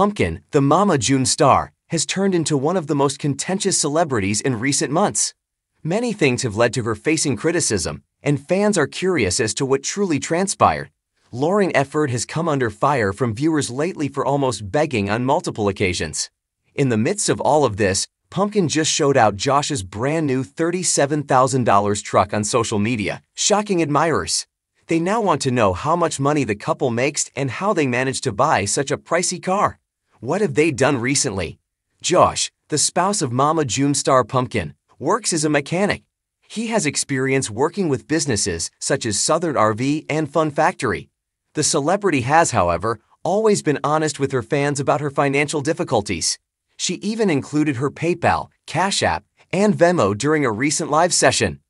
Pumpkin, the Mama June star, has turned into one of the most contentious celebrities in recent months. Many things have led to her facing criticism, and fans are curious as to what truly transpired. Lauren Efird has come under fire from viewers lately for almost begging on multiple occasions. In the midst of all of this, Pumpkin just showed out Josh's brand new $37,000 truck on social media, shocking admirers. They now want to know how much money the couple makes and how they managed to buy such a pricey car. What have they done recently? Josh, the spouse of Mama June star Pumpkin, works as a mechanic. He has experience working with businesses such as Southern RV and Fun Factory. The celebrity has, however, always been honest with her fans about her financial difficulties. She even included her PayPal, Cash App, and Venmo during a recent live session.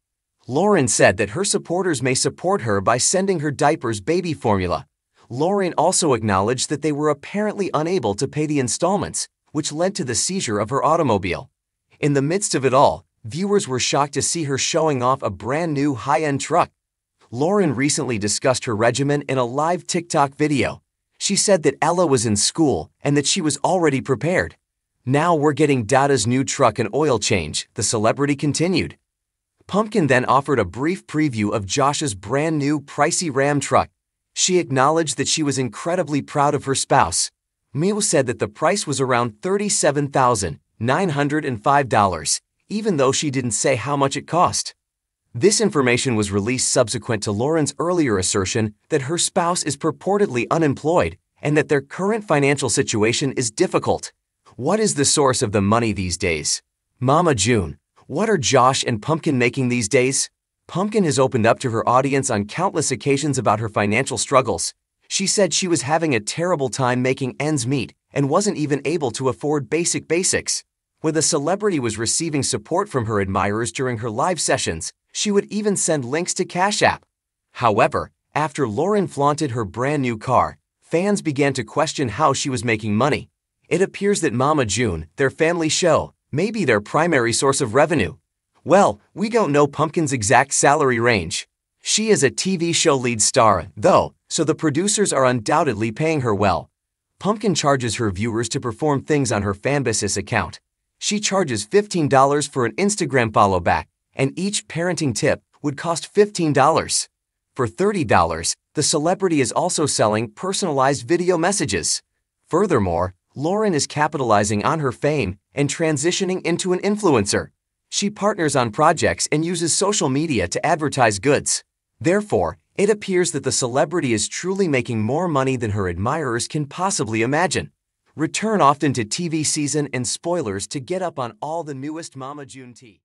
Lauren said that her supporters may support her by sending her diapers baby formula. Lauren also acknowledged that they were apparently unable to pay the installments, which led to the seizure of her automobile. In the midst of it all, viewers were shocked to see her showing off a brand new high-end truck. Lauren recently discussed her regimen in a live TikTok video. She said that Ella was in school and that she was already prepared. Now we're getting Dada's new truck and oil change, the celebrity continued. Pumpkin then offered a brief preview of Josh's brand new pricey Ram truck. She acknowledged that she was incredibly proud of her spouse. Mew said that the price was around $37,905, even though she didn't say how much it cost. This information was released subsequent to Lauren's earlier assertion that her spouse is purportedly unemployed and that their current financial situation is difficult. What is the source of the money these days? Mama June, what are Josh and Pumpkin making these days? Pumpkin has opened up to her audience on countless occasions about her financial struggles. She said she was having a terrible time making ends meet and wasn't even able to afford basic basics. When the celebrity was receiving support from her admirers during her live sessions, she would even send links to Cash App. However, after Lauren flaunted her brand new car, fans began to question how she was making money. It appears that Mama June, their family show, may be their primary source of revenue. Well, we don't know Pumpkin's exact salary range. She is a TV show lead star, though, so the producers are undoubtedly paying her well. Pumpkin charges her viewers to perform things on her Fanbasis account. She charges $15 for an Instagram follow back, and each parenting tip would cost $15. For $30, the celebrity is also selling personalized video messages. Furthermore, Lauren is capitalizing on her fame and transitioning into an influencer. She partners on projects and uses social media to advertise goods. Therefore, it appears that the celebrity is truly making more money than her admirers can possibly imagine. Return often to TV season and spoilers to get up on all the newest Mama June tea.